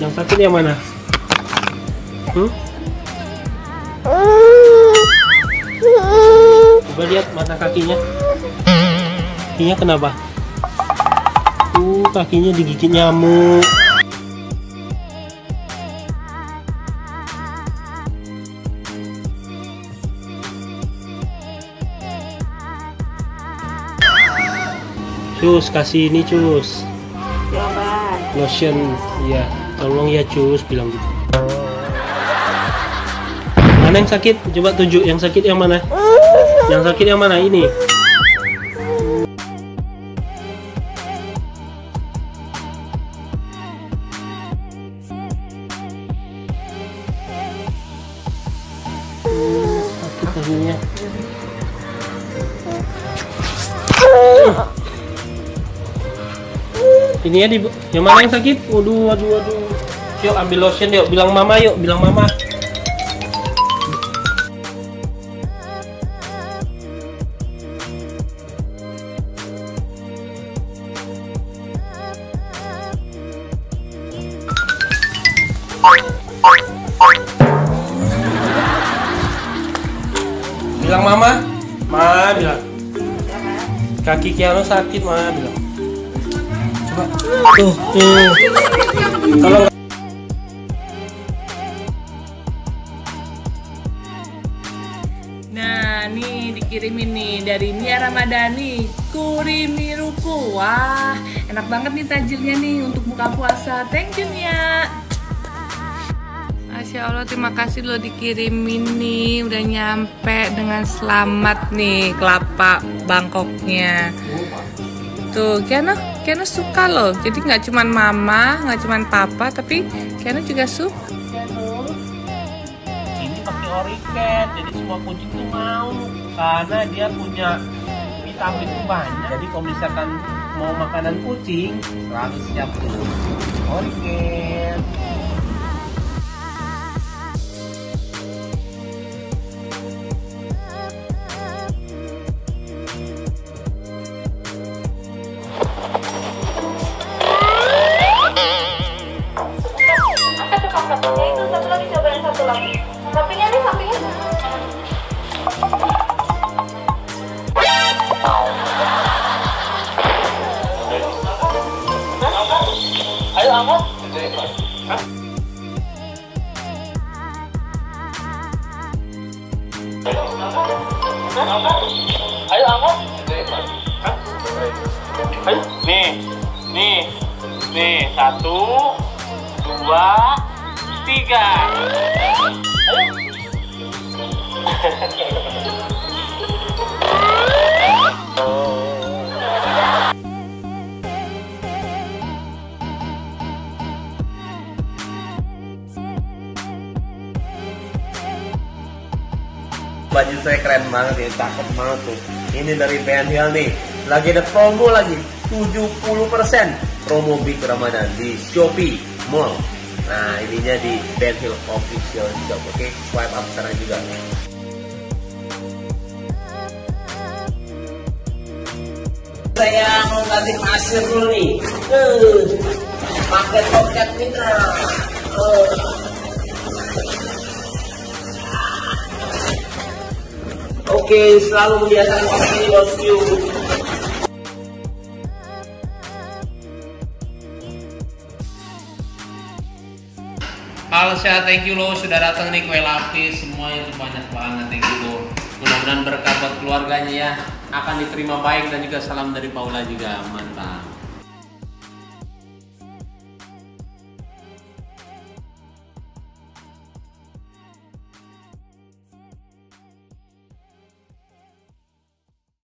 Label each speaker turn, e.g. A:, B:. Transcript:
A: Yang sakit yang mana? Hmm? Coba lihat mata kakinya. Kakinya kenapa? Uh, kakinya digigit nyamuk. Cus, kasih ini cus. Lotion, ya. Tolong ya cus, bilang gitu. Mana yang sakit? Coba tunjuk yang sakit yang mana? Yang sakit yang mana? Ini. Ini ya di yang mana yang sakit? Waduh, waduh, waduh. Yuk ambil lotion yuk, bilang mama yuk, bilang mama. Bilang mama, ma bilang. Kaki Kiano sakit, ma bilang. Coba. Tuh, tuh. Kalau
B: nih dikirimin nih dari Nia Ramadhani, Kurimi Ruku. Wah, enak banget nih tajilnya nih untuk buka puasa. Thank you Nia. Masya Allah, terima kasih lo dikirimin nih. Udah nyampe dengan selamat nih kelapa Bangkoknya. Tuh, Kiana, Kiana suka loh. Jadi nggak cuman mama, nggak cuman papa, tapi Kiana juga suka.
A: Pakai oriket jadi semua kucing tuh mau karena dia punya vitamin tuh banyak. Jadi kalau misalkan mau makanan kucing selalu siap tuh oriket
C: satu lagi coba yang satu lagi.
A: Ayo angkat ayo angkat ayo nih nih nih satu dua tiga
D: Baju saya keren banget ini, cakep banget tuh. Ini dari Ben Hill nih. Lagi ada promo lagi, 70% promo Big Ramadan di Shopee Mall. Nah, ininya di Ben Hill Official Shop. Oke, swipe up sekarang juga. Saya ganti pasir dulu nih. Uh, pakai pocket mitra. Uh. Oke, selalu membiasakan pakai ini bosku.
A: Halo sehat, thank you lo sudah datang nih kue lapis semuanya itu banyak banget thank you lo. Mudah-mudahan berkah buat keluarganya ya akan diterima baik dan juga salam dari Paula juga mantap.